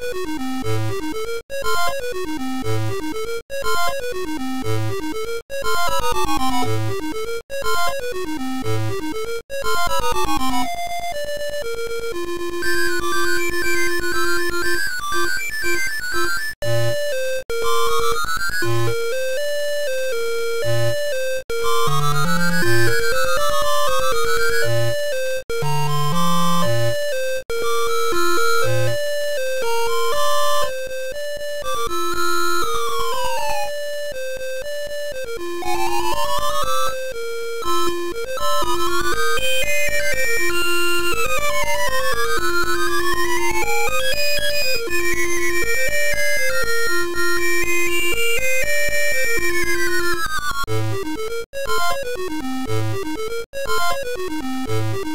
you Thank you.